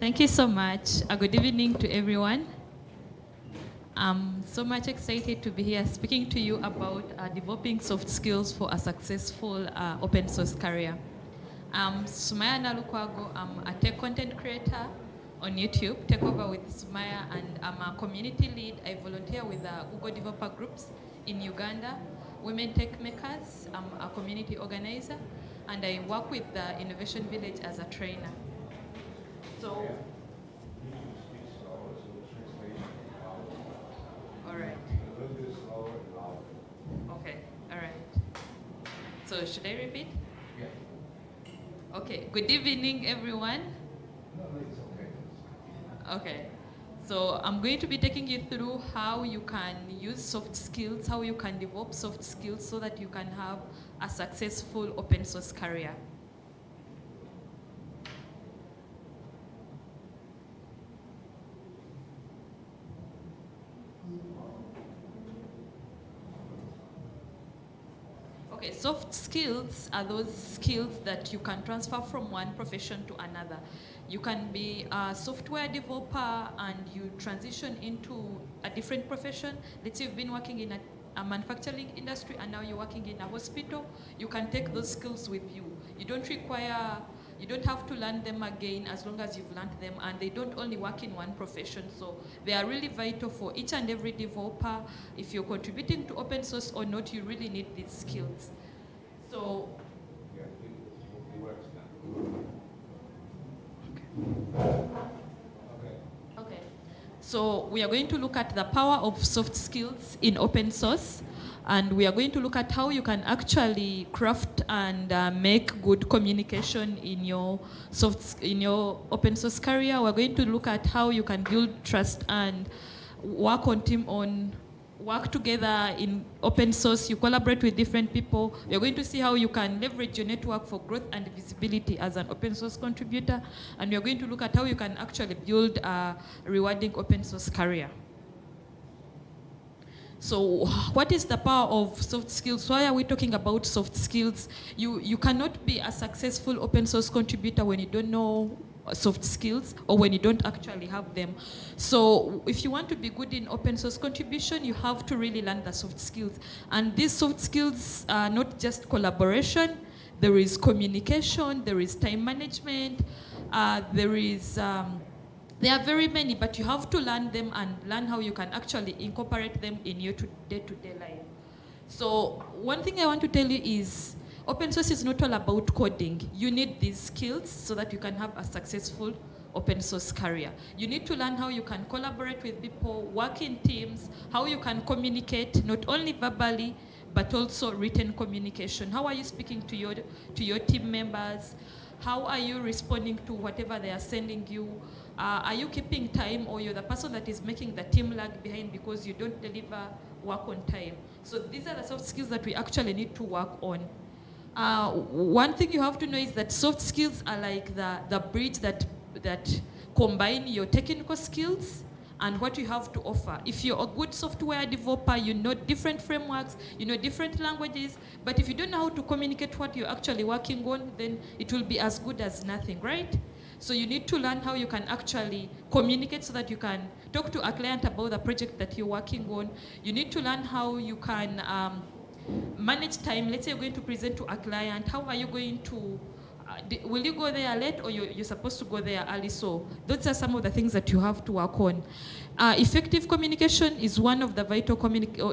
Thank you so much. A good evening to everyone. I'm so much excited to be here speaking to you about uh, developing soft skills for a successful uh, open source career. I'm Sumaiya Nalukwago. I'm a tech content creator on YouTube, Take Over with Sumaiya, and I'm a community lead. I volunteer with the Google developer groups in Uganda, Women Techmakers. I'm a community organizer, and I work with the Innovation Village as a trainer. So, all right. Okay, all right. So should I repeat? Yeah. Okay, good evening, everyone. Okay, so I'm going to be taking you through how you can use soft skills, how you can develop soft skills so that you can have a successful open source career. Okay, soft skills are those skills that you can transfer from one profession to another. You can be a software developer and you transition into a different profession. Let's say you've been working in a, a manufacturing industry and now you're working in a hospital. You can take those skills with you. You don't require you don't have to learn them again as long as you've learned them and they don't only work in one profession so they are really vital for each and every developer. If you're contributing to open source or not you really need these skills. So okay. Okay. so we are going to look at the power of soft skills in open source and we are going to look at how you can actually craft and uh, make good communication in your soft in your open source career. We're going to look at how you can build trust and work on team on work together in open source. You collaborate with different people. We're going to see how you can leverage your network for growth and visibility as an open source contributor, and we're going to look at how you can actually build a rewarding open source career. So what is the power of soft skills? Why are we talking about soft skills? You, you cannot be a successful open source contributor when you don't know soft skills or when you don't actually have them. So if you want to be good in open source contribution, you have to really learn the soft skills. And these soft skills are not just collaboration, there is communication, there is time management, uh, there is um, there are very many, but you have to learn them and learn how you can actually incorporate them in your day-to-day life. So one thing I want to tell you is open source is not all about coding. You need these skills so that you can have a successful open source career. You need to learn how you can collaborate with people, work in teams, how you can communicate, not only verbally, but also written communication. How are you speaking to your, to your team members? How are you responding to whatever they are sending you? Uh, are you keeping time or you're the person that is making the team lag behind because you don't deliver work on time? So these are the soft skills that we actually need to work on. Uh, one thing you have to know is that soft skills are like the, the bridge that, that combine your technical skills and what you have to offer. If you're a good software developer, you know different frameworks, you know different languages, but if you don't know how to communicate what you're actually working on, then it will be as good as nothing, right? So you need to learn how you can actually communicate so that you can talk to a client about the project that you're working on. You need to learn how you can um, manage time. Let's say you're going to present to a client. How are you going to, will you go there late or you're, supposed to go there early? So those are some of the things that you have to work on. Uh, effective communication is one of the vital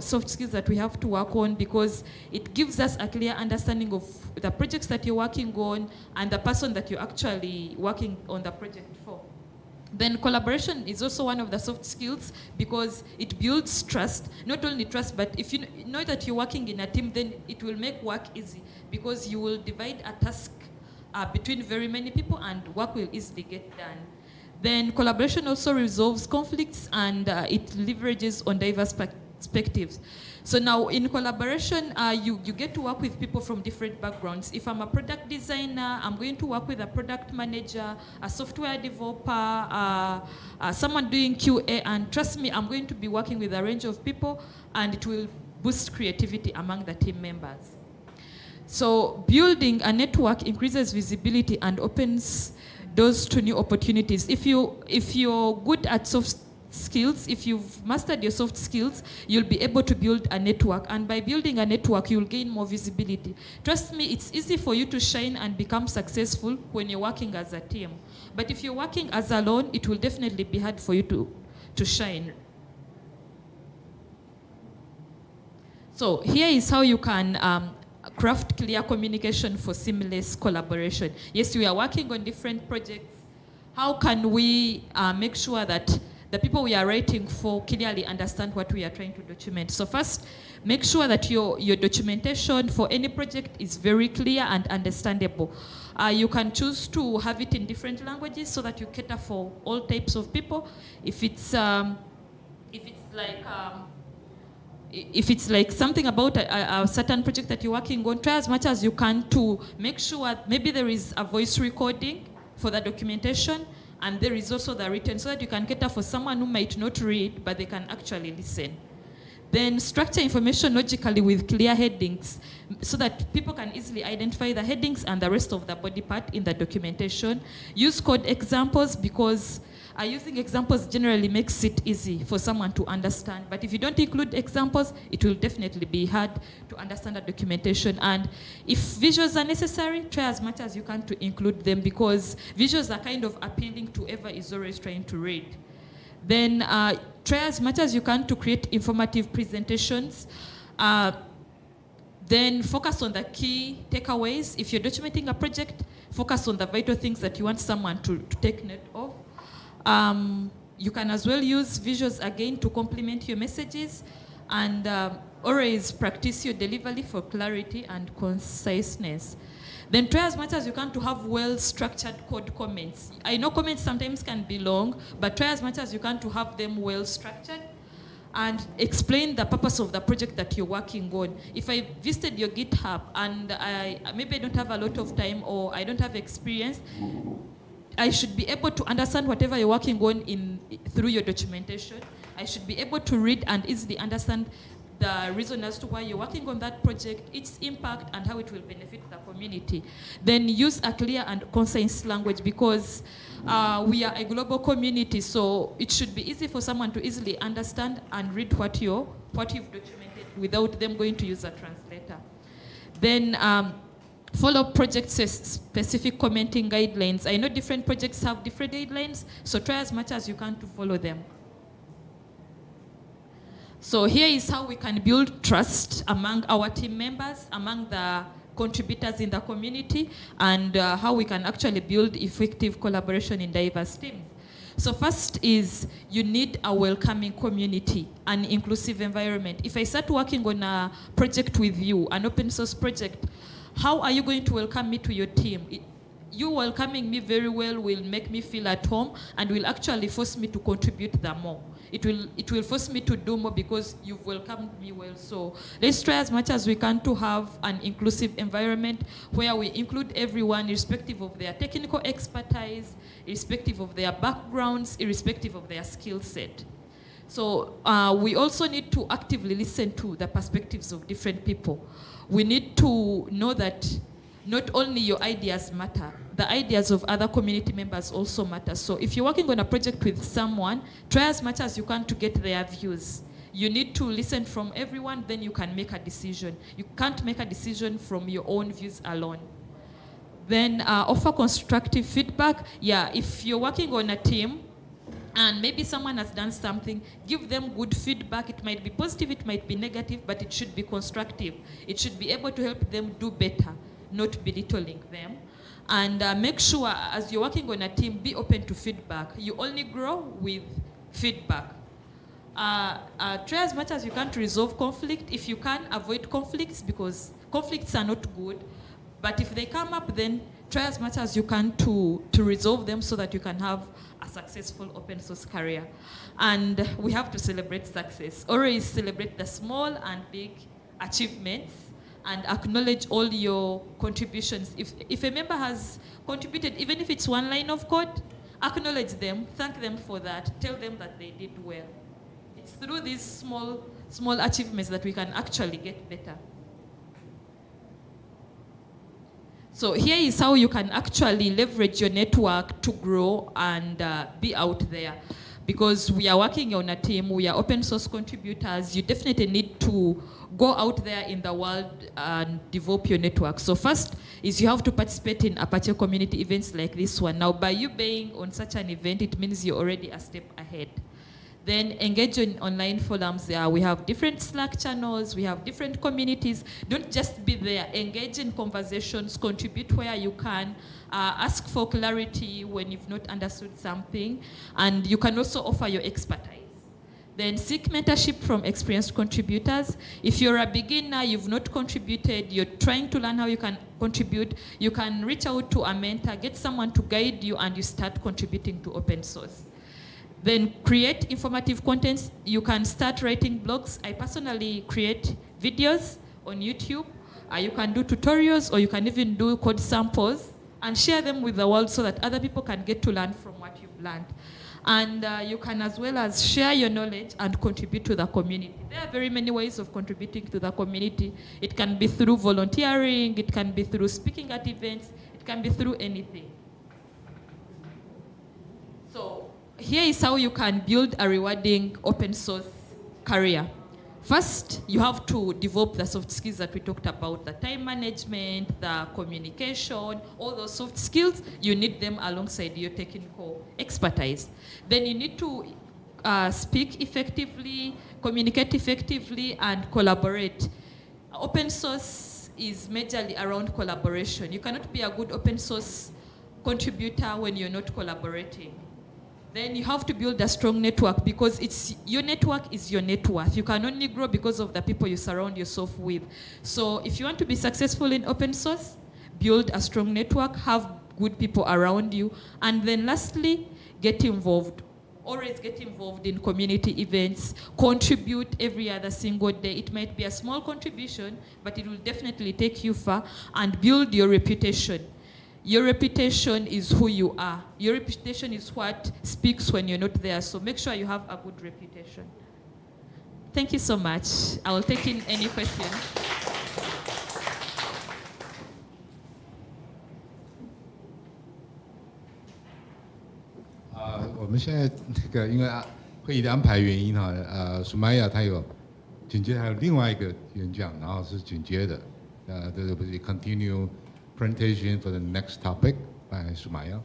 soft skills that we have to work on because it gives us a clear understanding of the projects that you're working on and the person that you're actually working on the project for. Then collaboration is also one of the soft skills because it builds trust. Not only trust, but if you know that you're working in a team, then it will make work easy because you will divide a task uh, between very many people and work will easily get done. Then collaboration also resolves conflicts and uh, it leverages on diverse perspectives. So now in collaboration, uh, you, you get to work with people from different backgrounds. If I'm a product designer, I'm going to work with a product manager, a software developer, uh, uh, someone doing QA, and trust me, I'm going to be working with a range of people and it will boost creativity among the team members. So building a network increases visibility and opens doors to new opportunities. If you if you're good at soft skills, if you've mastered your soft skills, you'll be able to build a network. And by building a network, you'll gain more visibility. Trust me, it's easy for you to shine and become successful when you're working as a team. But if you're working as alone, it will definitely be hard for you to, to shine. So here is how you can um, craft clear communication for seamless collaboration. Yes, we are working on different projects. How can we uh, make sure that the people we are writing for clearly understand what we are trying to document? So first, make sure that your, your documentation for any project is very clear and understandable. Uh, you can choose to have it in different languages so that you cater for all types of people. If it's, um, if it's like, um, if it's like something about a, a, certain project that you're working on, try as much as you can to make sure maybe there is a voice recording for the documentation and there is also the written so that you can cater for someone who might not read but they can actually listen. Then structure information logically with clear headings so that people can easily identify the headings and the rest of the body part in the documentation. Use code examples because uh, using examples generally makes it easy for someone to understand. But if you don't include examples, it will definitely be hard to understand the documentation. And if visuals are necessary, try as much as you can to include them because visuals are kind of appealing to whoever is always trying to read. Then uh, try as much as you can to create informative presentations. Uh, then focus on the key takeaways. If you're documenting a project, focus on the vital things that you want someone to, to take note of. Um, you can as well use visuals again to complement your messages and um, always practice your delivery for clarity and conciseness. Then try as much as you can to have well-structured code comments. I know comments sometimes can be long, but try as much as you can to have them well-structured and explain the purpose of the project that you're working on. If I visited your GitHub and I, maybe I don't have a lot of time or I don't have experience, I should be able to understand whatever you're working on in, through your documentation. I should be able to read and easily understand the reason as to why you're working on that project, its impact, and how it will benefit the community. Then use a clear and concise language because uh, we are a global community, so it should be easy for someone to easily understand and read what, you what you've documented without them going to use a translator. Then um, follow project specific commenting guidelines. I know different projects have different guidelines, so try as much as you can to follow them. So here is how we can build trust among our team members, among the contributors in the community, and uh, how we can actually build effective collaboration in diverse teams. So first is you need a welcoming community, an inclusive environment. If I start working on a project with you, an open source project, how are you going to welcome me to your team? It, you welcoming me very well will make me feel at home and will actually force me to contribute the more. It will, it will force me to do more because you've welcomed me well. So let's try as much as we can to have an inclusive environment where we include everyone irrespective of their technical expertise, irrespective of their backgrounds, irrespective of their skill set. So uh, we also need to actively listen to the perspectives of different people we need to know that not only your ideas matter, the ideas of other community members also matter. So if you're working on a project with someone, try as much as you can to get their views. You need to listen from everyone, then you can make a decision. You can't make a decision from your own views alone. Then uh, offer constructive feedback. Yeah, if you're working on a team, and maybe someone has done something, give them good feedback. It might be positive, it might be negative, but it should be constructive. It should be able to help them do better, not belittling them. And uh, make sure, as you're working on a team, be open to feedback. You only grow with feedback. Uh, uh, try as much as you can to resolve conflict. If you can, avoid conflicts because conflicts are not good. But if they come up, then try as much as you can to, to resolve them so that you can have a successful open source career. And we have to celebrate success. Always celebrate the small and big achievements and acknowledge all your contributions. If, if a member has contributed, even if it's one line of code, acknowledge them, thank them for that, tell them that they did well. It's through these small, small achievements that we can actually get better. So here is how you can actually leverage your network to grow and uh, be out there. Because we are working on a team, we are open source contributors, you definitely need to go out there in the world and develop your network. So first is you have to participate in Apache community events like this one. Now by you being on such an event, it means you're already a step ahead. Then engage in online forums. There we have different Slack channels, we have different communities. Don't just be there. Engage in conversations, contribute where you can, uh, ask for clarity when you've not understood something, and you can also offer your expertise. Then seek mentorship from experienced contributors. If you're a beginner, you've not contributed, you're trying to learn how you can contribute, you can reach out to a mentor, get someone to guide you, and you start contributing to open source. Then create informative contents. You can start writing blogs. I personally create videos on YouTube. Uh, you can do tutorials or you can even do code samples and share them with the world so that other people can get to learn from what you've learned. And uh, you can as well as share your knowledge and contribute to the community. There are very many ways of contributing to the community. It can be through volunteering, it can be through speaking at events, it can be through anything. So here is how you can build a rewarding open source career. First, you have to develop the soft skills that we talked about, the time management, the communication, all those soft skills, you need them alongside your technical expertise. Then you need to uh, speak effectively, communicate effectively, and collaborate. Open source is majorly around collaboration. You cannot be a good open source contributor when you're not collaborating then you have to build a strong network because it's your network is your net worth. You can only grow because of the people you surround yourself with. So if you want to be successful in open source, build a strong network, have good people around you, and then lastly, get involved. Always get involved in community events, contribute every other single day. It might be a small contribution, but it will definitely take you far and build your reputation. Your reputation is who you are. Your reputation is what speaks when you're not there. So make sure you have a good reputation. Thank you so much. I will take in any questions. 啊，我们现在那个因为啊会议的安排原因哈，呃，苏玛雅他有紧接着还有另外一个演讲，然后是紧接的，呃，这个不是 continue presentation for the next topic by Sumaiya.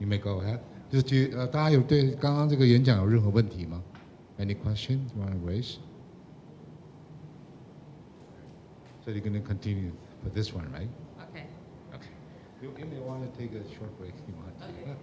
You may go ahead. 就是举呃，大家有对刚刚这个演讲有任何问题吗？Any uh, questions you want to raise? So you're going to continue for this one, right? Okay. Okay. You, you may want to take a short break if you want. Okay. To.